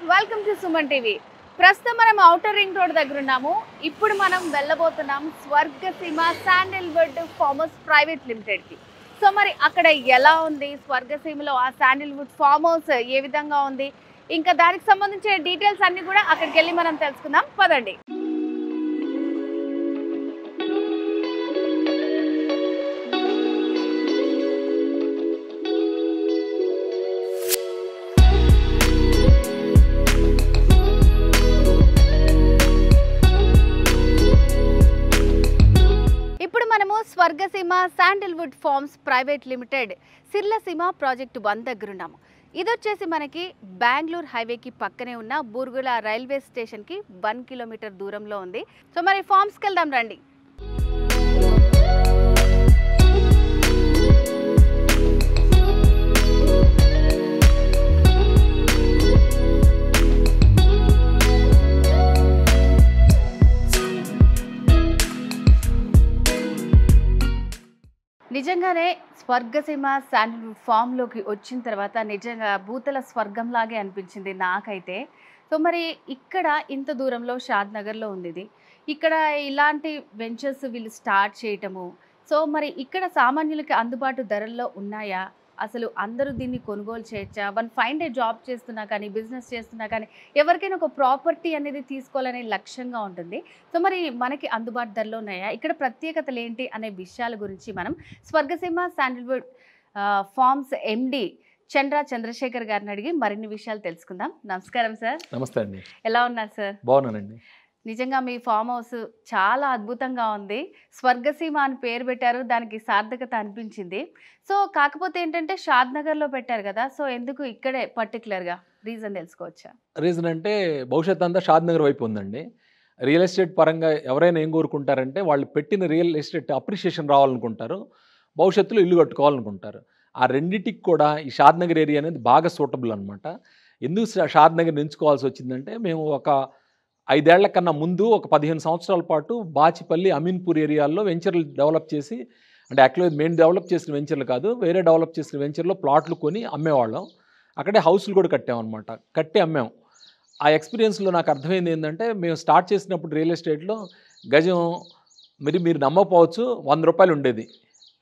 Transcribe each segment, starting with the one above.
Welcome to Suman TV ప్రస్తుతం మనం outer ring road దగ్గర ఉన్నాము. ఇప్పుడు మనం వెళ్ళబోతున్నాం స్వర్గసీమ శాండిల్వుడ్ ఫార్మర్స్ ప్రైవేట్ లిమిటెడ్కి సో మరి అక్కడ ఎలా ఉంది? స్వర్గసీమలో ఆ శాండిల్వుడ్ ఫార్మ్ హౌస్ ఏ విధంగా ఉంది? ఇంకా దానికి సంబంధించిన డీటెయిల్స్ అన్నీ కూడా అక్కడికి వెళ్ళి మనం తెలుసుకుందాం. పదండి. Swargaseema sandalwood farms private limited Sirlaseema project one దగ్గర ఉన్నాము ఇది వచ్చేసి మనకి బెంగళూరు హైవేకి పక్కనే ఉన్న బూర్గుల రైల్వే స్టేషన్కి వన్ కిలోమీటర్ దూరంలో ఉంది. సో మరి ఫార్మ్స్కి వెళ్దాం రండి. స్వర్గసీమ శాండల్వుడ్ ఫామ్లోకి వచ్చిన తర్వాత నిజంగా భూతల స్వర్గంలాగే అనిపించింది నాకైతే. సో మరి ఇక్కడ ఇంత దూరంలో షాద్ నగర్లో ఉంది ఇది. ఇక్కడ ఇలాంటి వెంచర్స్ వీళ్ళు స్టార్ట్ చేయటము. సో మరి ఇక్కడ సామాన్యులకి అందుబాటు ధరల్లో ఉన్నాయా? అసలు అందరూ దీన్ని కొనుగోలు చేయొచ్చా వన్ ఫైన్ డే జాబ్ చేస్తున్నా కానీ బిజినెస్ చేస్తున్నా కానీ ఎవరికైనా ఒక ప్రాపర్టీ అనేది తీసుకోవాలనే లక్ష్యంగా ఉంటుంది. సో మరి మనకి అందుబాటు ధరలో ఉన్నాయా? ఇక్కడ ప్రత్యేకతలు ఏంటి అనే విషయాల గురించి మనం Swargaseema sandalwood farms MD Chandra Chandrashekar గారిని అడిగి మరిన్ని విషయాలు తెలుసుకుందాం. నమస్కారం సార్. నమస్తే అండి. ఎలా ఉన్నారు సార్? బాగున్నానండి. నిజంగా మీ ఫామ్ హౌస్ చాలా అద్భుతంగా ఉంది. స్వర్గసీమ అని పేరు పెట్టారు. దానికి సార్థకత అనిపించింది. సో కాకపోతే ఏంటంటే షాద్ నగర్లో పెట్టారు కదా. సో ఎందుకు ఇక్కడే పర్టికులర్గా రీజన్ తెలుసుకోవచ్చా? రీజన్ అంటే భవిష్యత్ అంతా షాద్ నగర్ వైపు ఉందండి. రియల్ ఎస్టేట్ పరంగా ఎవరైనా ఏం కోరుకుంటారంటే వాళ్ళు పెట్టిన రియల్ ఎస్టేట్ అప్రిషియేషన్ రావాలనుకుంటారు. భవిష్యత్తులో ఇల్లు కట్టుకోవాలనుకుంటారు. ఆ రెండింటికి కూడా ఈ షాద్ నగర్ ఏరియా అనేది బాగా సూటబుల్ అనమాట ఎందుకు షాద్ నగర్ ఎంచుకోవాల్సి వచ్చిందంటే మేము ఒక ఐదేళ్ళ కన్నా ముందు ఒక పదిహేను సంవత్సరాల పాటు బాచిపల్లి అమీన్పూర్ ఏరియాల్లో వెంచర్లు డెవలప్ చేసి అంటే యాక్చువల్లీ మెయిన్ డెవలప్ చేసిన వెంచర్లు కాదు వేరే డెవలప్ చేసిన వెంచర్లో ప్లాట్లు కొని అమ్మేవాళ్ళం. అక్కడే హౌస్లు కూడా కట్టామన్నమాట. కట్టి అమ్మాం. ఆ ఎక్స్పీరియన్స్లో నాకు అర్థమైంది ఏంటంటే మేము స్టార్ట్ చేసినప్పుడు రియల్ ఎస్టేట్లో గజం మీరు మీరు నమ్మకపోవచ్చు వంద రూపాయలు ఉండేది.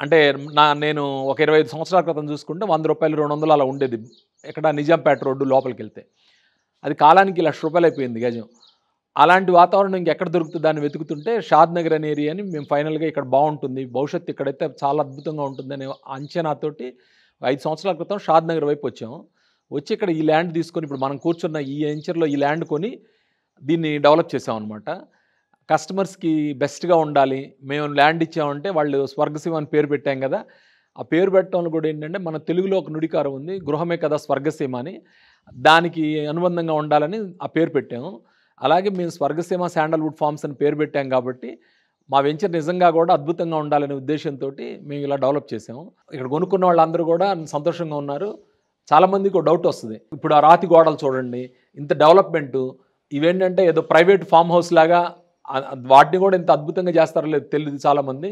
అంటే నా నేను ఒక ఇరవై ఐదు సంవత్సరాల క్రితం చూసుకుంటే వంద రూపాయలు రెండు వందలు అలా ఉండేది. ఇక్కడ నిజాంపేట రోడ్డు లోపలికి వెళ్తే అది కాలానికి లక్ష రూపాయలు అయిపోయింది గజం. అలాంటి వాతావరణం ఇంకెక్కడ దొరుకుతుంది? దాన్ని వెతుకుతుంటే షాద్ నగర్ అనే ఏరియాని మేము ఫైనల్గా ఇక్కడ బాగుంటుంది. భవిష్యత్తు ఇక్కడైతే చాలా అద్భుతంగా ఉంటుందనే అంచనాతోటి ఐదు సంవత్సరాల క్రితం షాద్ నగర్ వైపు వచ్చాము వచ్చి ఇక్కడ ఈ ల్యాండ్ తీసుకొని ఇప్పుడు మనం కూర్చున్న ఈ ఎంచర్లో ఈ ల్యాండ్ కొని దీన్ని డెవలప్ చేసాం అనమాట కస్టమర్స్కి బెస్ట్గా ఉండాలి. మేము ల్యాండ్ ఇచ్చామంటే వాళ్ళు స్వర్గసీమ అని పేరు పెట్టాం కదా. ఆ పేరు పెట్టడంలో కూడా ఏంటంటే మన తెలుగులో ఒక నుడికారం ఉంది. గృహమే కదా స్వర్గసీమ అని. దానికి అనుబంధంగా ఉండాలని ఆ పేరు పెట్టాము. అలాగే మేము స్వర్గసీమ శాండల్వుడ్ ఫార్మ్స్ అని పేరు పెట్టాం కాబట్టి మా వెంచర్ నిజంగా కూడా అద్భుతంగా ఉండాలనే ఉద్దేశంతో మేము ఇలా డెవలప్ చేసాము ఇక్కడ కొనుక్కున్న వాళ్ళందరూ కూడా సంతోషంగా ఉన్నారు. చాలామందికి ఒక డౌట్ వస్తుంది. ఇప్పుడు ఆ రాతి గోడలు చూడండి ఇంత డెవలప్మెంటు ఇవేంటంటే ఏదో ప్రైవేట్ ఫామ్ హౌస్ లాగా వాటిని కూడా ఇంత అద్భుతంగా చేస్తారో లేదు తెలియదు చాలామంది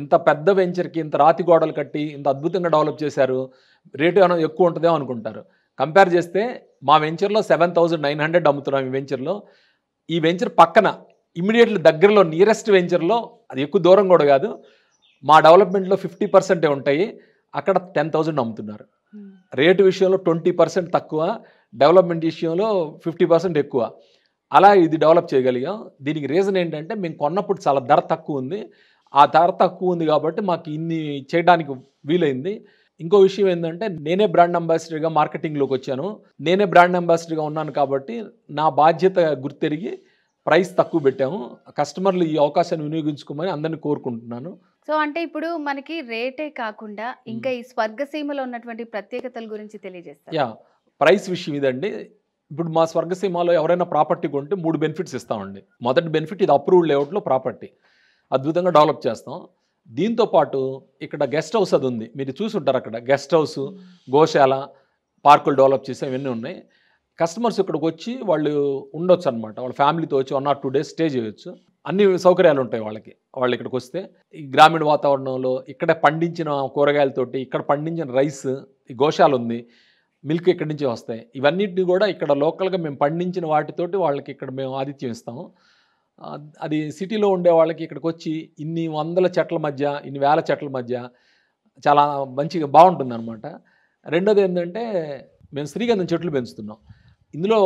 ఇంత పెద్ద వెంచర్కి ఇంత రాతి గోడలు కట్టి ఇంత అద్భుతంగా డెవలప్ చేశారు. రేటు ఏమైనా ఎక్కువ ఉంటుందేమో అనుకుంటారు. కంపేర్ చేస్తే మా వెంచర్లో సెవెన్ థౌజండ్ నైన్ హండ్రెడ్ అమ్ముతున్నాం ఈ వెంచర్లో ఈ వెంచర్ పక్కన ఇమీడియట్లీ దగ్గరలో నియరెస్ట్ వెంచర్లో అది ఎక్కువ దూరం కూడా కాదు మా డెవలప్మెంట్లో ఫిఫ్టీ పర్సెంటే ఉంటాయి అక్కడ టెన్ థౌజండ్ అమ్ముతున్నారు. రేటు విషయంలో ట్వంటీ పర్సెంట్ తక్కువ డెవలప్మెంట్ విషయంలో ఫిఫ్టీ పర్సెంట్ ఎక్కువ. అలా ఇది డెవలప్ చేయగలిగాం. దీనికి రీజన్ ఏంటంటే మేము కొన్నప్పుడు చాలా ధర తక్కువ ఉంది. ఆ ధర తక్కువ ఉంది కాబట్టి మాకు ఇన్ని చేయడానికి వీలైంది. ఇంకో విషయం ఏంటంటే నేనే బ్రాండ్ అంబాసిడర్గా మార్కెటింగ్లోకి వచ్చాను. నేనే బ్రాండ్ అంబాసిడర్గా ఉన్నాను కాబట్టి నా బాధ్యత గుర్తెరిగి ప్రైస్ తక్కువ పెట్టాము. కస్టమర్లు ఈ అవకాశాన్ని వినియోగించుకోమని అందరినీ కోరుకుంటున్నాను. సో అంటే ఇప్పుడు మనకి రేటే కాకుండా ఇంకా ఈ స్వర్గసీమలో ఉన్నటువంటి ప్రత్యేకతల గురించి తెలియజేస్తారు. యా ప్రైస్ విషయం ఇదండి. ఇప్పుడు మా స్వర్గసీమలో ఎవరైనా ప్రాపర్టీ కొంటే మూడు బెనిఫిట్స్ ఇస్తామండి. మొదటి బెనిఫిట్ ఇది అప్రూవ్డ్ లేఅవుట్లో ప్రాపర్టీ. అద్భుతంగా డెవలప్ చేస్తాం. దీంతో పాటు ఇక్కడ గెస్ట్ హౌస్ అది ఉంది. మీరు చూసి ఉంటారు అక్కడ. గెస్ట్ హౌస్ గోశాల పార్కులు డెవలప్ చేసి ఇవన్నీ ఉన్నాయి. కస్టమర్స్ ఇక్కడికి వచ్చి వాళ్ళు ఉండొచ్చు అనమాట వాళ్ళ ఫ్యామిలీతో వచ్చి one or two days stay చేయొచ్చు. అన్ని సౌకర్యాలు ఉంటాయి వాళ్ళకి. వాళ్ళు ఇక్కడికి వస్తే ఈ గ్రామీణ వాతావరణంలో ఇక్కడ పండించిన కూరగాయలతోటి ఇక్కడ పండించిన రైస్ ఈ గోశాల ఉంది. మిల్క్ ఇక్కడి నుంచి వస్తాయి. ఇవన్నిటిని కూడా ఇక్కడ లోకల్గా మేము పండించిన వాటితోటి వాళ్ళకి ఇక్కడ మేము ఆతిథ్యం ఇస్తాము. అది సిటీలో ఉండే వాళ్ళకి ఇక్కడికి వచ్చి ఇన్ని వందల చెట్ల మధ్య ఇన్ని వేల చెట్ల మధ్య చాలా మంచిగా బాగుంటుంది అనమాట రెండోది ఏంటంటే మేము శ్రీగంధం చెట్లు పెంచుతున్నాం. ఇందులో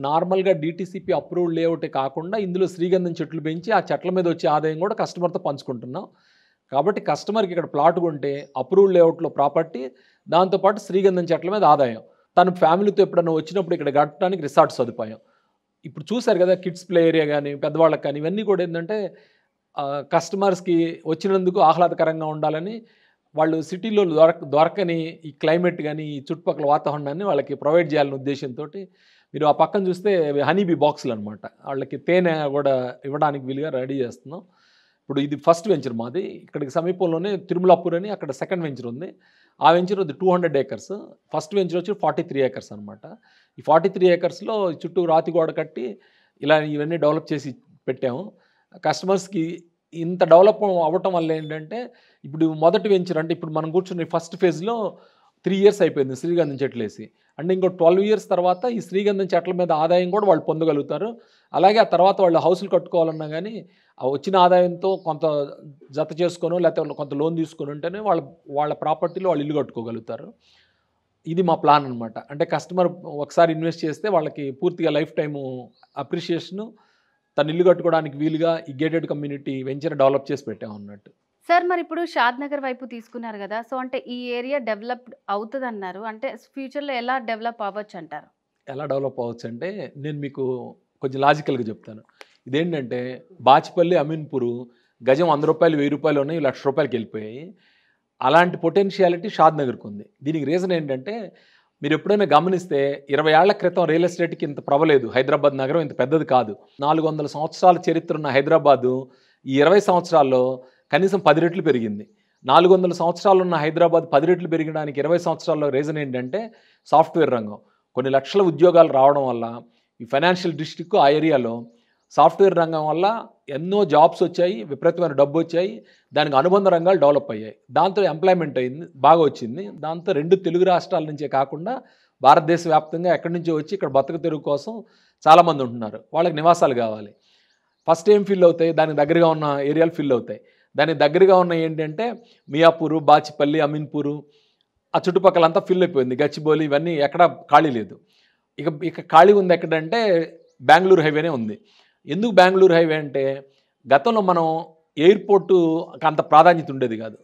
నార్మల్గా డిటీసీపీ అప్రూవ్డ్ లేఅవుటే కాకుండా ఇందులో శ్రీగంధం చెట్లు పెంచి ఆ చెట్ల మీద వచ్చే ఆదాయం కూడా కస్టమర్తో పంచుకుంటున్నాం. కాబట్టి కస్టమర్కి ఇక్కడ ప్లాట్ కొంటే అప్రూవ్డ్ లేఅవుట్లో ప్రాపర్టీ దాంతోపాటు శ్రీగంధం చెట్ల మీద ఆదాయం. తన ఫ్యామిలీతో ఎప్పుడైనా వచ్చినప్పుడు ఇక్కడ గడపడానికి రిసార్ట్ సదుపాయం. ఇప్పుడు చూశారు కదా కిడ్స్ ప్లే ఏరియా కానీ పెద్దవాళ్ళకి కానీ ఇవన్నీ కూడా ఏంటంటే కస్టమర్స్కి వచ్చినందుకు ఆహ్లాదకరంగా ఉండాలని వాళ్ళు సిటీలో దొరక దొరకని ఈ క్లైమేట్ కానీ ఈ చుట్టుపక్కల వాతావరణాన్ని వాళ్ళకి ప్రొవైడ్ చేయాలనే ఉద్దేశంతో మీరు ఆ పక్కన చూస్తే హనీబీ బాక్సులు అనమాట వాళ్ళకి తేనె కూడా ఇవ్వడానికి వీలుగా రెడీ చేస్తున్నాం. ఇప్పుడు ఇది ఫస్ట్ వెంచర్ మాది. ఇక్కడికి సమీపంలోనే తిరుమలాపూర్ అని అక్కడ సెకండ్ వెంచర్ ఉంది. ఆ వెంచర్ అది two hundred acres. First venture వచ్చి ఫార్టీ త్రీ ఏకర్స్ అనమాట ఈ ఫార్టీ త్రీ ఏకర్స్లో చుట్టూ రాతి గోడ కట్టి ఇలా ఇవన్నీ డెవలప్ చేసి పెట్టాము. కస్టమర్స్కి ఇంత డెవలప్ అవ్వటం వల్ల ఏంటంటే ఇప్పుడు మొదటి వెంచర్ అంటే ఇప్పుడు మనం కూర్చున్న ఫస్ట్ ఫేజ్లో త్రీ ఇయర్స్ అయిపోయింది శ్రీగంధం చెట్లు వేసి. అంటే ఇంకో ట్వెల్వ్ ఇయర్స్ తర్వాత ఈ శ్రీగంధం చెట్ల మీద ఆదాయం కూడా వాళ్ళు పొందగలుగుతారు. అలాగే ఆ తర్వాత వాళ్ళు హౌస్లు కట్టుకోవాలన్నా కానీ ఆ వచ్చిన ఆదాయంతో కొంత జత చేసుకొని లేకపోతే కొంత లోన్ తీసుకొని ఉంటేనే వాళ్ళ వాళ్ళ ప్రాపర్టీలో వాళ్ళు ఇల్లు కట్టుకోగలుగుతారు. ఇది మా ప్లాన్ అనమాట అంటే కస్టమర్ ఒకసారి ఇన్వెస్ట్ చేస్తే వాళ్ళకి పూర్తిగా లైఫ్ టైము అప్రిషియేషను తను ఇల్లు కట్టుకోవడానికి వీలుగా ఈ గేటెడ్ కమ్యూనిటీ వెంచర్ డెవలప్ చేసి పెట్టాం అన్నట్టు. సార్ మరి ఇప్పుడు షాద్ నగర్ వైపు తీసుకున్నారు కదా సో అంటే ఈ ఏరియా డెవలప్ అవుతుంది అన్నారు అంటే ఫ్యూచర్లో ఎలా డెవలప్ అవ్వచ్చు అంటారు ఎలా డెవలప్ అవ్వచ్చు అంటే నేను మీకు కొంచెం లాజికల్గా చెప్తాను. ఇదేంటంటే బాచిపల్లి అమీన్పూర్ గజం వంద రూపాయలు వెయ్యి రూపాయలు ఉన్నాయి లక్ష రూపాయలకి వెళ్ళిపోయాయి. అలాంటి పొటెన్షియాలిటీ షాద్ నగర్కి ఉంది. దీనికి రీజన్ ఏంటంటే మీరు ఎప్పుడైనా గమనిస్తే ఇరవై ఏళ్ళ క్రితం రియల్ ఎస్టేట్కి ఇంత ప్రబలేదు హైదరాబాద్ నగరం ఇంత పెద్దది కాదు. నాలుగు వందల సంవత్సరాల చరిత్ర ఉన్న హైదరాబాదు ఈ ఇరవై సంవత్సరాల్లో కనీసం పది రెట్లు పెరిగింది. నాలుగు వందల సంవత్సరాలు ఉన్న హైదరాబాద్ పది రెట్లు పెరగడానికి ఇరవై సంవత్సరాల్లో రీజన్ ఏంటంటే సాఫ్ట్వేర్ రంగం. కొన్ని లక్షల ఉద్యోగాలు రావడం వల్ల ఈ ఫైనాన్షియల్ డిస్ట్రిక్ట్ ఆ ఏరియాలో సాఫ్ట్వేర్ రంగం వల్ల ఎన్నో జాబ్స్ వచ్చాయి విపరీతమైన డబ్బు వచ్చాయి దానికి అనుబంధ రంగాలు డెవలప్ అయ్యాయి. దాంతో ఎంప్లాయ్మెంట్ అయింది బాగా వచ్చింది. దాంతో రెండు తెలుగు రాష్ట్రాల నుంచే కాకుండా భారతదేశ వ్యాప్తంగా ఎక్కడి నుంచో వచ్చి ఇక్కడ బతుకు తెరుగు కోసం చాలామంది ఉంటున్నారు. వాళ్ళకి నివాసాలు కావాలి. ఫస్ట్ ఏం ఫిల్ అవుతాయి? దానికి దగ్గరగా ఉన్న ఏరియాలు ఫిల్ అవుతాయి. దానికి దగ్గరగా ఉన్న ఏంటంటే మియాపూరు బాచిపల్లి అమీన్పూరు ఆ చుట్టుపక్కలంతా ఫిల్ అయిపోయింది. గచ్చిబౌలి ఇవన్నీ ఎక్కడ ఖాళీ లేదు. ఇక ఇక ఖాళీ ఉంది ఎక్కడంటే బెంగళూరు హైవేనే ఉంది. ఎందుకు బెంగళూరు హైవే అంటే గతంలో మనం ఎయిర్పోర్టు అంత ప్రాధాన్యత ఉండేది కాదు.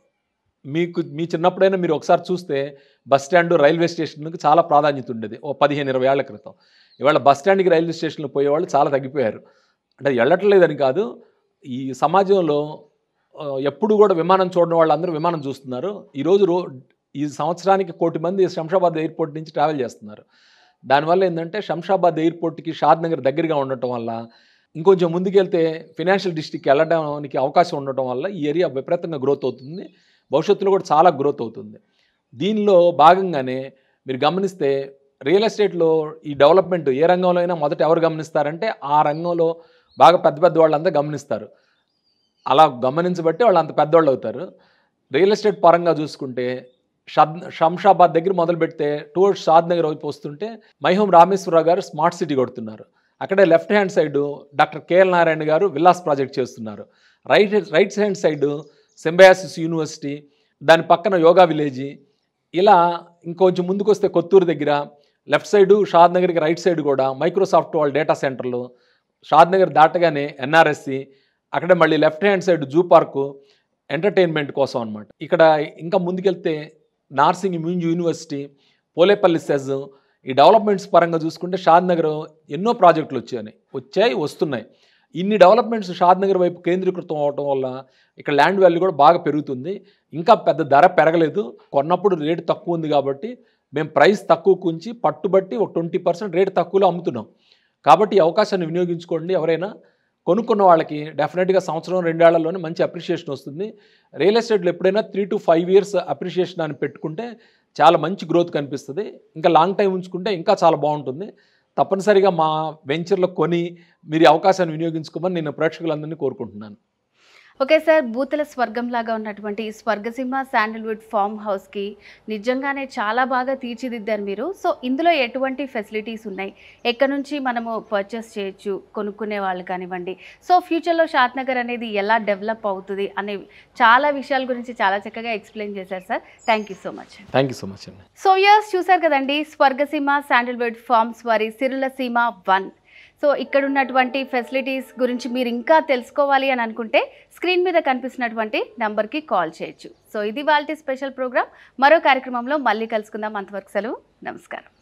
మీకు మీ చిన్నప్పుడైనా మీరు ఒకసారి చూస్తే బస్ స్టాండ్ రైల్వే స్టేషన్కి చాలా ప్రాధాన్యత ఉండేది. ఓ పదిహేను ఇరవై ఏళ్ళ క్రితం. ఇవాళ బస్ స్టాండ్కి రైల్వే స్టేషన్లో పోయేవాళ్ళు చాలా తగ్గిపోయారు. అంటే వెళ్ళట్లేదని కాదు ఈ సమాజంలో ఎప్పుడు కూడా విమానం చూడని వాళ్ళందరూ విమానం చూస్తున్నారు. ఈరోజు రో ఈ సంవత్సరానికి కోటి మంది శంషాబాద్ ఎయిర్పోర్ట్ నుంచి ట్రావెల్ చేస్తున్నారు. దానివల్ల ఏంటంటే శంషాబాద్ ఎయిర్పోర్ట్కి షాద్ నగర్ దగ్గరగా ఉండటం వల్ల ఇంకొంచెం ముందుకెళ్తే ఫినాన్షియల్ డిస్ట్రిక్ట్కి వెళ్ళడానికి అవకాశం ఉండటం వల్ల ఈ ఏరియా విపరీతంగా గ్రోత్ అవుతుంది. భవిష్యత్తులో కూడా చాలా గ్రోత్ అవుతుంది. దీనిలో భాగంగానే మీరు గమనిస్తే రియల్ ఎస్టేట్లో ఈ డెవలప్మెంట్ ఏ రంగంలో అయినా మొదట ఎవరు గమనిస్తారంటే ఆ రంగంలో బాగా పెద్ద పెద్ద వాళ్ళంతా గమనిస్తారు. అలా గమనించబట్టి వాళ్ళు అంత పెద్దవాళ్ళు అవుతారు. రియల్ ఎస్టేట్ పరంగా చూసుకుంటే షద్ శంషాబాద్ దగ్గర మొదలు పెడితే టూవర్డ్స్ షాద్ నగర్ వైపు వస్తుంటే మైహోం రామేశ్వరరావు గారు స్మార్ట్ సిటీ కొడుతున్నారు. అక్కడే left hand side doctor K L Narayana garu villas project చేస్తున్నారు. Right right hand side Symbiosis university దాని పక్కన యోగా విలేజీ ఇలా ఇంకొంచెం ముందుకు వస్తే కొత్తూరు దగ్గర లెఫ్ట్ సైడు షాద్ నగర్కి రైట్ సైడ్ కూడా మైక్రోసాఫ్ట్ వాళ్ళ డేటా సెంటర్లు షాద్ నగర్ దాటగానే ఎన్ఆర్ఎస్సి అక్కడే మళ్ళీ left hand side zoo park entertainment కోసం అనమాట ఇక్కడ ఇంకా ముందుకెళ్తే Narsing immune university Polepally SEZ ఈ డెవలప్మెంట్స్ పరంగా చూసుకుంటే షాద్ నగర్ ఎన్నో ప్రాజెక్టులు వచ్చాయి వచ్చాయి వస్తున్నాయి. ఇన్ని డెవలప్మెంట్స్ షాద్ నగర్ వైపు కేంద్రీకృతం అవడం వల్ల ఇక్కడ ల్యాండ్ వాల్యూ కూడా బాగా పెరుగుతుంది. ఇంకా పెద్ద ధర పెరగలేదు. కొన్నప్పుడు రేటు తక్కువ ఉంది కాబట్టి మేము ప్రైస్ తక్కువ కుంచి పట్టుబట్టి ఒక ట్వంటీ పర్సెంట్ రేటు తక్కువలో అమ్ముతున్నాం. కాబట్టి ఈ అవకాశాన్ని వినియోగించుకోండి ఎవరైనా. కొనుక్కున్న వాళ్ళకి డెఫినెట్గా సంవత్సరం రెండేళ్ళలోనే మంచి అప్రిషియేషన్ వస్తుంది. రియల్ ఎస్టేట్లో ఎప్పుడైనా three to five years appreciation అని పెట్టుకుంటే చాలా మంచి గ్రోత్ కనిపిస్తుంది. ఇంకా లాంగ్ టైం ఉంచుకుంటే ఇంకా చాలా బాగుంటుంది. తప్పనిసరిగా మా వెంచర్లో కొని మీరు అవకాశాన్ని వినియోగించుకోమని నేను ప్రేక్షకులందరినీ కోరుకుంటున్నాను. ఓకే సార్ భూతల స్వర్గం లాగా ఉన్నటువంటి ఈ స్వర్గసీమ శాండల్వుడ్ ఫామ్ హౌస్కి నిజంగానే చాలా బాగా తీర్చిదిద్దారు మీరు. సో ఇందులో ఎటువంటి ఫెసిలిటీస్ ఉన్నాయి? ఎక్కడ నుంచి మనము పర్చేస్ చేయొచ్చు కొనుక్కునే వాళ్ళు కానివ్వండి. సో ఫ్యూచర్లో షాద్ నగర్ అనేది ఎలా డెవలప్ అవుతుంది అనే చాలా విషయాల గురించి చాలా చక్కగా ఎక్స్ప్లెయిన్ చేశారు sir. Thank you so much. Thank you so much అండి. సో ఇయర్స్ చూసారు కదండి స్వర్గసీమ శాండల్వుడ్ ఫార్మ్స్ వారి సిరుల సీమ వన్. సో ఇక్కడ ఉన్నటువంటి ఫెసిలిటీస్ గురించి మీరు ఇంకా తెలుసుకోవాలి అని అనుకుంటే స్క్రీన్ మీద కనిపిస్తున్నటువంటి నంబర్కి కాల్ చేయొచ్చు. సో ఇది వాళ్ళ స్పెషల్ ప్రోగ్రామ్. మరో కార్యక్రమంలో మళ్ళీ కలుసుకుందాం. అంతవరకు సెలవు. నమస్కారం.